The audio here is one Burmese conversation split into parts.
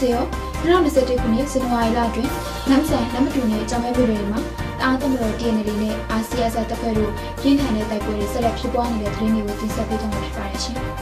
စေရော2021ခုနှစ်ဇန်နဝါရီလအတွင်းနမ်ဆန်နမတူနဲ့ကြောင်မဲပြည်တွေမှာတအားသမတော် TNL နဲ့အာဆီယံတပ်ဖွဲ့တို့ပြင်းထန်တဲ့တိုက်ပွဲတွေဆက်လက်ဖြစ်ပွားနေတဲ့သတင်းတွေကိုတင်ဆက်ပေးသွားမှာဖြစ်ပါတယ်ရှင်ပြီး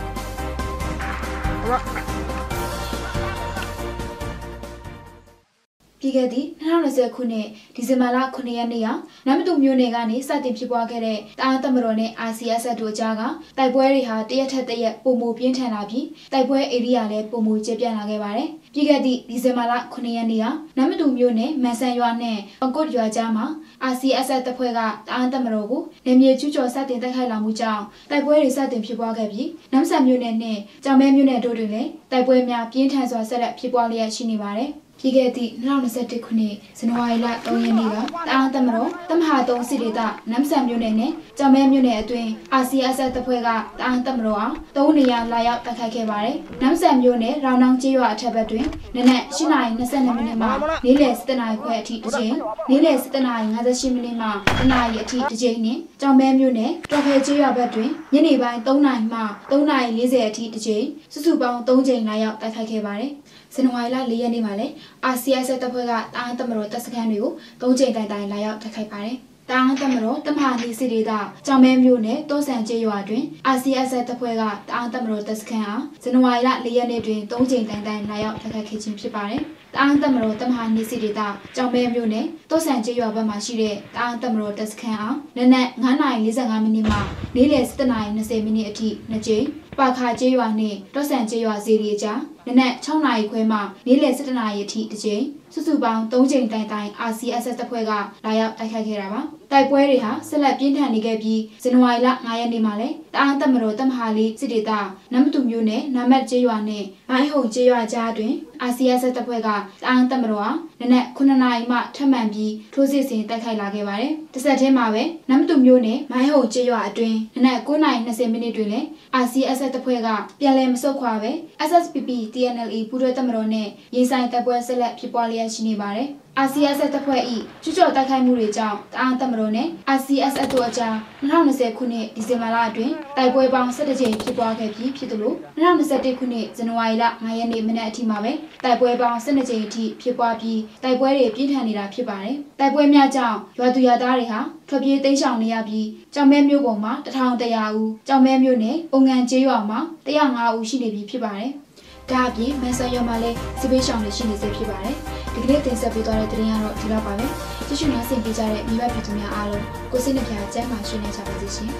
ခဲ့သည့်2020ခုနှစ်ဒီဇင်ဘာလ9ရက်နေ့ကနမ်မတူမြို့နယ်ကနေစတင်ဖြစ်ပွားခဲ့တဲ့တာအားသမတော်နဲ့အာဆီယံဆက်တို့ကြားကတိုက်ပွဲတွေဟာတရက်ထက်တရက်ပုံမူပြင်းထန်လာပြီးတိုက်ပွဲဧရိယာလည်းပုံမူကျပြန့်လာခဲ့ပါတယ်။ပြီးခဲ့သည့်ဒီဇင်ဘာလ9ရက်နေ့ကနမ်မတူမြို့နယ်မန်ဆန်ရွာနဲ့ပကုတ်ရွာကြားမှာအာဆီယံဆက်တပ်ဖွဲ့ကတာအားသမတော်ကိုနေမြေကျူးကျော်စတင်တိုက်ခိုက်လာမှုကြောင့်တိုက်ပွဲတွေစတင်ဖြစ်ပွားခဲ့ပြီးနမ်ဆန်မြို့နယ်နဲ့ကြောင်မဲမြို့နယ်တို့တွင်လည်းတိုက်ပွဲများပြင်းထန်စွာဆက်လက်ဖြစ်ပွားလျက်ရှိနေပါတယ်။ ပြီးခဲ့သည့်2021ခုနှစ်ဇန်နဝါရီလ3ရက်နေ့ကတအာင်းသမတော်တမဟာ3စစ်ဒေသနမ်ဆန်မြို့နယ်နဲ့ကြောင်မဲမြို့နယ်အတွင်းအာဆီအဆက်တပ်ဖွဲ့ကတအာင်းသမတော်အား၃နေရာလာရောက်တိုက်ခိုက်ခဲ့ပါတယ်။နမ်ဆန်မြို့နယ်ရောင်နောင်ကျေးရွာအထက်ဘက်တွင်နနက်8:22မိနစ်မှနေ့လယ်7:00နာရီခွဲအထိတစ်ချိန်နေ့လယ်7:58မိနစ်မှ1နာရီအထိတစ်ချိန်နှင့်ကြောင်မဲမြို့နယ်တော်ဖယ်ကျေးရွာဘက်တွင်ညနေပိုင်း3:00နာရီမှ3:40အထိတစ်ချိန်စုစုပေါင်း3ချိန်လာရောက်တိုက်ခိုက်ခဲ့ပါတယ်။ဇန်နဝါရီလ၄ရက်နေ့မှာလည်းအာဆီယံဆက်တပ်ဖွဲ့ကတာအန်တမတော်တပ်စခန်းတွေကို၃ချိန်တိုင်တိုင်လာရောက်တိုက်ခိုက်ပါတယ်။တာအန်တမတော်တမဟာနေစစ်ဒေသကြောင်မဲမျိုးနဲ့တောဆန်ကျေးရွာတွင်အာဆီယံဆက်တပ်ဖွဲ့ကတာအန်တမတော်တပ်စခန်းအားဇန်နဝါရီလ၄ရက်နေ့တွင်၃ချိန်တိုင်တိုင်လာရောက်တိုက်ခိုက်ခဲ့ခြင်းဖြစ်ပါတယ်။တအာင်းတမတော်တမဟာနေစီဒေတာကြောင်မဲမြို့နယ်တောဆန်ကျေးရွာဘက်မှာရှိတဲ့တအာင်းတမတော်တပ်စခန်းအားနနက်9:45မိနစ်မှ နေ့လယ်7:20မိနစ်အထိနှစ်ကြိမ်ပါခါကျေးရွာနှင့်တောဆန်ကျေးရွာဇီရီအကြားနနက်6နာရီခွဲမှနေ့လယ်7နာရီအထိတစ်ကြိမ်စုစုပေါင်း3ကြိမ်တိုင်တိုင် RCSS တပ်ဖွဲ့ကလာရောက်တိုက်ခိုက်ခဲ့တာပါတိုက်ပွဲတွေဟာဆက်လက်ပြင်းထန်နေခဲ့ပြီးဇန်နဝါရီလ9ရက်နေ့မှာလည်းတအာင်းတပ်မတော်တပ်မဟာလေးစစ်ဒေသနမ်မတူမျိုးနဲ့နာမတ်ကျေးရွာနဲ့မိုင်းဟုံကျေးရွာကြားတွင် RCSS တပ်ဖွဲ့ကတအာင်းတပ်မတော်ဟာနနက်9နာရီမှထပ်မံပြီးထိုးစစ်ဆင်တိုက်ခိုက်လာခဲ့ပါတယ်။တစ်ဆက်တည်းမှာပဲနမ်မတူမျိုးနဲ့မိုင်းဟုံကျေးရွာအတွင်းနနက်9:20မိနစ်တွင်လည်း RCSS တပ်ဖွဲ့ကပြန်လည်မဆုတ်ခွာပဲ SSPP TNLA ပူးတွဲတပ်မတော်နဲ့ရင်ဆိုင်တပ်ပွဲဆက်လက်ဖြစ်ပွားလျက်ရှိနေပါတယ်။ အာဆီယံဆက်တပ်ဖွဲ့၏ကျူးကျော်တိုက်ခိုက်မှုတွေကြောင့်တအာင်းတပ်မတော်နဲ့ RCS အတူအကြား2020ခုနှစ်ဒီဇင်ဘာလအတွင်းတိုက်ပွဲပေါင်း17ကြိမ်ဖြစ်ပွားခဲ့ပြီးဖြစ်သလို2021ခုနှစ်ဇန်နဝါရီလ9ရက်နေ့မနက်အထိမှာပဲတိုက်ပွဲပေါင်း12ကြိမ်အထိဖြစ်ပွားပြီးတိုက်ပွဲတွေပြင်းထန်နေတာဖြစ်ပါတယ်။တိုက်ပွဲများကြောင့်ရွာသူရွာသားတွေဟာထွက်ပြေးတိမ်းရှောင်နေရပြီးကြောင်မဲမျိုးပေါ်မှာ1100ဦးကြောင်မဲမျိုးနဲ့အုံငံကျေးရွာမှာ105ဦးရှိနေပြီဖြစ်ပါတယ်။ ဒါအပြင်မန်ဆာရွာမှာလည်းစစ်ပေးရှောင်တွေရှိနေစေဖြစ်ပါတယ်ဒီကနေ့တင်ဆက်ပေးသွားတဲ့သတင်းကတော့ဒီလောက်ပါပဲကြည့်ရှုနားဆင်ပေးကြတဲ့မိဘပြည်သူများအားလုံးကိုစိတ်နှပြကျန်းမာရှိနေကြပါစေရှင်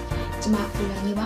ကျွန်မပူလာနေပါ